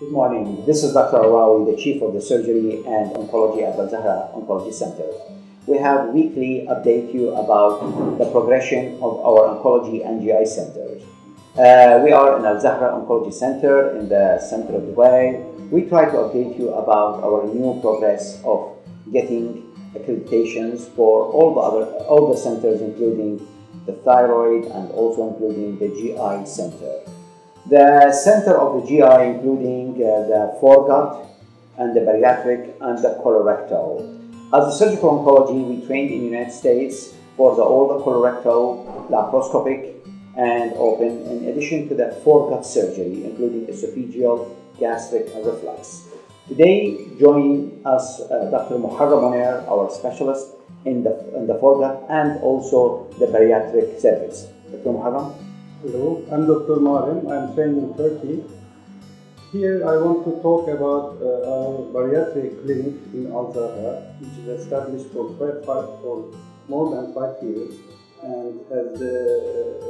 Good morning. This is Dr. Alrawi, the Chief of the Surgery and Oncology at Al Zahra Oncology Center. We have weekly update you about the progression of our oncology and GI centers. Uh, we are in Al Zahra Oncology Center in the center of Dubai. We try to update you about our new progress of getting accreditations for all the other all the centers, including the thyroid and also including the GI center. The center of the GI, including uh, the foregut and the bariatric and the colorectal. As a surgical oncology, we trained in the United States for the all the colorectal, laparoscopic, and open, in addition to the foregut surgery, including esophageal, gastric, and reflux. Today, join us uh, Dr. Muharam Oner, our specialist in the, in the foregut and also the bariatric service. Dr. Muharam? Hello, I'm Dr. Muharam. I'm trained in Turkey. Here I want to talk about uh, our bariatric clinic in Al which is established for, five, five, for more than five years and has, uh,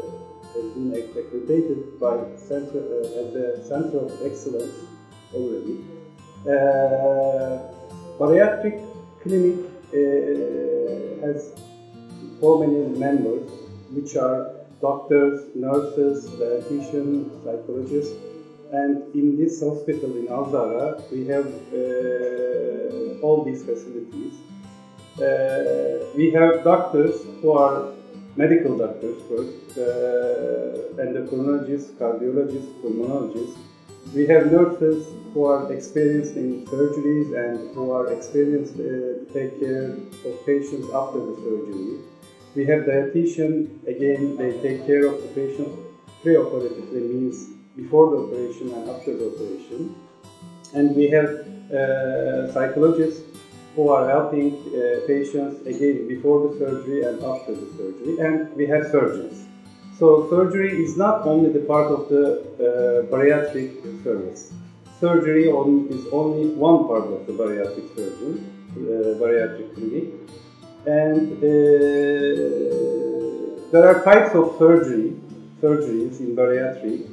has been accredited by center, uh, as a center of excellence already. Uh, bariatric clinic uh, has so many members, which are doctors, nurses, dietitians, psychologists, and in this hospital in Al Zahra, we have uh, all these facilities. Uh, we have doctors who are medical doctors first, uh, endocrinologists, cardiologists, pulmonologists, we have nurses who are experienced in surgeries and who are experienced uh, to take care of patients after the surgery. We have dietitian, again, they take care of the patient pre-operatively, means before the operation and after the operation. And we have uh, psychologists who are helping uh, patients, again, before the surgery and after the surgery. And we have surgeons. So surgery is not only the part of the uh, bariatric service. Surgery on, is only one part of the bariatric surgery, uh, bariatric clinic. And uh, there are types of surgery, surgeries in bariatric.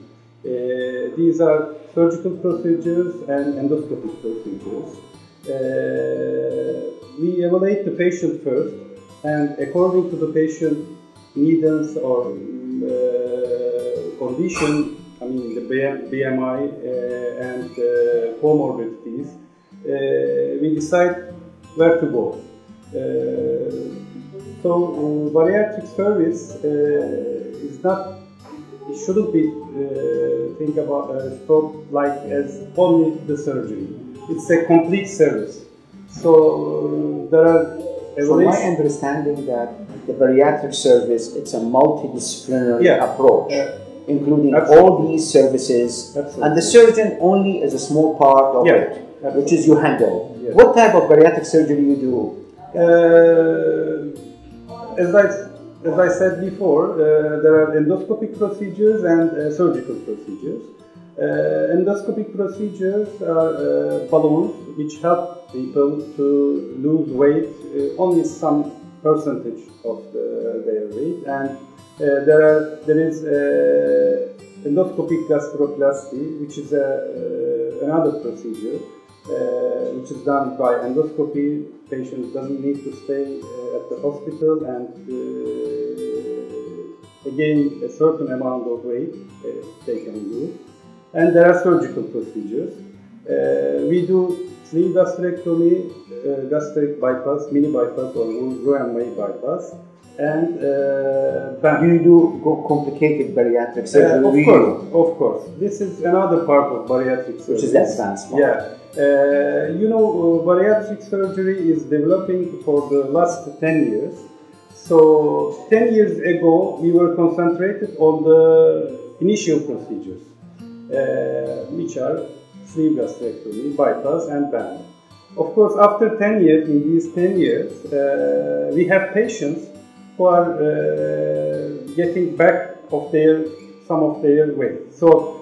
Uh, these are surgical procedures and endoscopic procedures. Uh, we evaluate the patient first, and according to the patient needs or uh, condition, I mean the BMI uh, and uh, comorbidities, we decide where to go. So bariatric service is not it shouldn't be uh, think about uh, stop like as only the surgery. It's a complete service. So uh, there are. From my understanding, that the bariatric service, it's a multidisciplinary yeah. approach, including Absolutely. all these services, Absolutely. and the surgeon only is a small part of yeah. it, Absolutely. which is you handle. Yeah. What type of bariatric surgery you do? Uh, as I as I said before, uh, there are endoscopic procedures and uh, surgical procedures. Uh, endoscopic procedures are uh, balloons which help people to lose weight, uh, only some percentage of the, their weight, and there are there is endoscopic gastroplasty, which is a, another procedure which is done by endoscopy. Patient doesn't need to stay at the hospital and again a certain amount of weight they can lose. And there are surgical procedures. we do sleeve gastrectomy, uh, gastric bypass, mini bypass or Roux-en-Y bypass. And uh, you do complicated bariatric surgery? Uh, of course, of course. This is another part of bariatric surgery. Which is advanced. Yeah. Uh, you know, uh, bariatric surgery is developing for the last 10 years. So 10 years ago, we were concentrated on the initial procedures, uh, which are sleeve gastrectomy, bypass, and band. Of course, after 10 years, in these 10 years, uh, we have patients who are uh, getting back of their some of their weight. So,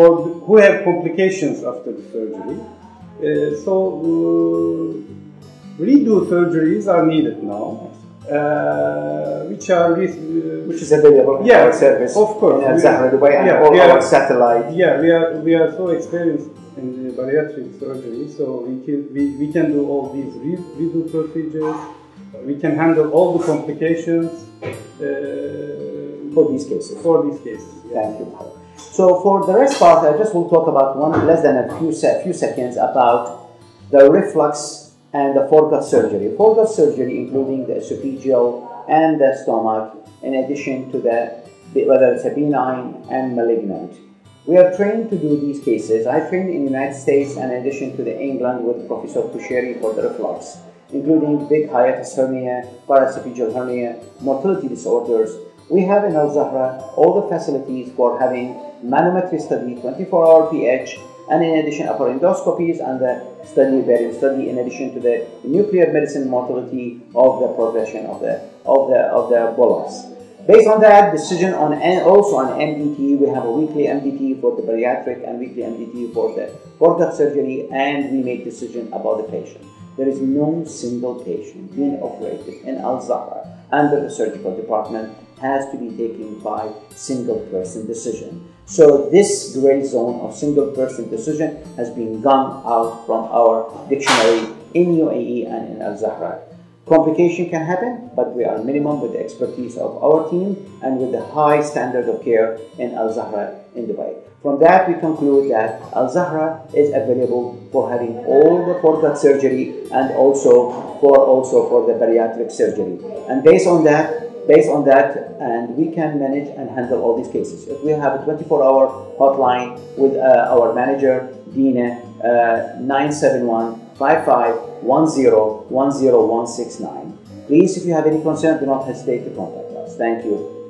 or who have complications after the surgery. Uh, so, uh, redo surgeries are needed now. uh, which are uh, Which is available Yeah, service of course. in Zahra Dubai and yeah, all we are- our satellite. yeah, we are we are so experienced in the bariatric surgery, so we can we, we can do all these re- redo procedures. We can handle all the complications uh, For these cases. for these cases. Yeah. Thank you. So for the rest part, I just will talk about one less than a few se- few seconds about the reflux and the foregut surgery. Foregut surgery, including the esophageal and the stomach, in addition to the whether it's a benign and malignant. We are trained to do these cases. I trained in the United States and in addition to the England with Professor Pusheri for the reflux, including big hiatus hernia, paraesophageal hernia, motility disorders. We have in Al Zahra all the facilities for having manometry study, 24-hour pH, and in addition upper endoscopies and the study barium study in addition to the nuclear medicine motility of the progression of the of the of the bolus. Based on that decision on also on MDT, we have a weekly MDT for the bariatric and weekly MDT for the foregut surgery, and we make decision about the patient. There is no single patient being operated in Al Zahra under the surgical department has to be taken by single person decision. So this gray zone of single person decision has been gone out from our dictionary in UAE and in Al Zahra. Complication can happen, but we are minimum with the expertise of our team and with the high standard of care in Al Zahra in Dubai. From that, we conclude that Al Zahra is available for having all the foregut surgery and also for also for the bariatric surgery. And based on that, based on that, and we can manage and handle all these cases. If we have a 24-hour hotline with uh, our manager Dina, uh, 971 5510 10169. Please, if you have any concern, do not hesitate to contact us. Thank you.